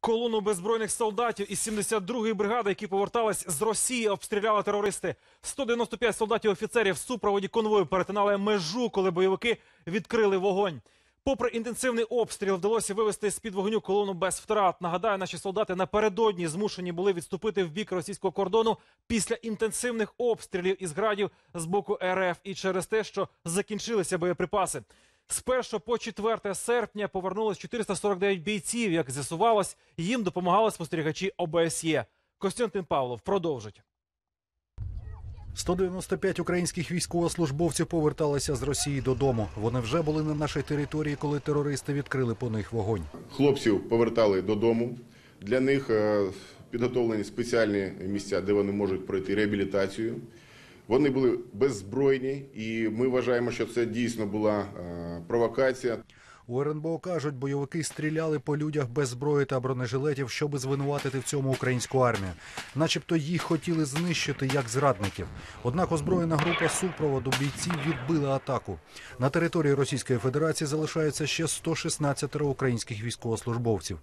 Колону беззбройних солдатів із 72-ї бригади, які повертались з Росії, обстріляли терористи. 195 солдатів офіцерів в супроводі конвою перетинали межу, коли бойовики відкрили вогонь. Попри інтенсивний обстріл, вдалося вивести з під вогню колону без втрат. Нагадаю, наші солдати напередодні змушені були відступити в бік російського кордону після інтенсивних обстрілів із градів з боку РФ і через те, що закінчилися боєприпаси. З 1 по 4 серпня повернулось 449 бійців. Як з'ясувалось, їм допомагали спостерігачі ОБСЄ. Костянтин Павлов продовжить. 195 українських військовослужбовців поверталися з Росії додому. Вони вже були на нашій території, коли терористи відкрили по них вогонь. Хлопців повертали додому. Для них е, підготовлені спеціальні місця, де вони можуть пройти реабілітацію. Вони були беззбройні, і ми вважаємо, що це дійсно була е, провокація. У РНБО кажуть, бойовики стріляли по людях без зброї та бронежилетів, щоб звинуватити в цьому українську армію. Начебто їх хотіли знищити як зрадників. Однак озброєна група супроводу бійців відбила атаку. На території Російської Федерації залишаються ще 116 українських військовослужбовців.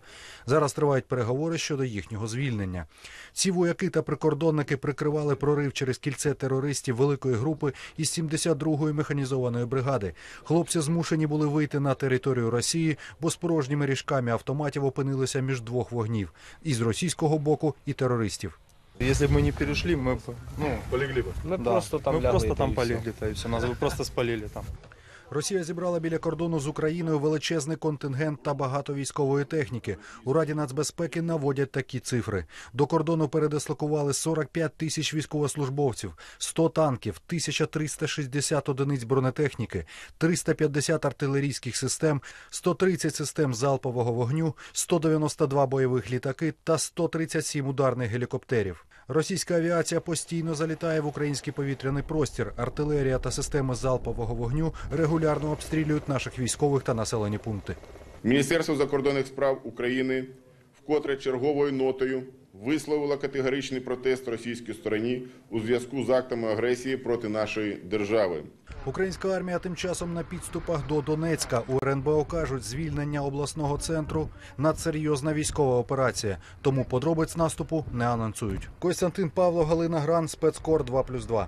Зараз тривають переговори щодо їхнього звільнення. Ці вояки та прикордонники прикривали прорив через кільце терористів великої групи із 72-ї механізованої бригади. Хлопці змушені були вийти на територію Росії, бо з порожніми ріжками автоматів опинилися між двох вогнів із російського боку і терористів. Если бы мы не перешли, мы бы, ну, полегли бы. Мы просто там мы лягли, просто да, там и полегли, то и все. Нас бы просто спалили там. Росія зібрала біля кордону з Україною величезний контингент та багато військової техніки. У Раді нацбезпеки наводять такі цифри. До кордону передислокували 45 тисяч військовослужбовців, 100 танків, 1360 одиниць бронетехніки, 350 артилерійських систем, 130 систем залпового вогню, 192 бойових літаки та 137 ударних гелікоптерів. Російська авіація постійно залітає в український повітряний простір. Артилерія та системи залпового вогню регулярно обстрілюють наших військових та населені пункти. Міністерство закордонних справ України вкотре черговою нотою висловило категоричний протест російській стороні у зв'язку з актами агресії проти нашої держави. Українська армія тим часом на підступах до Донецька. У РНБО кажуть, звільнення обласного центру надсерйозна військова операція. Тому подробиць наступу не анонсують. Костянтин Павло, Галина Гран, спецкор 2+,2.